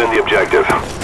defend the objective.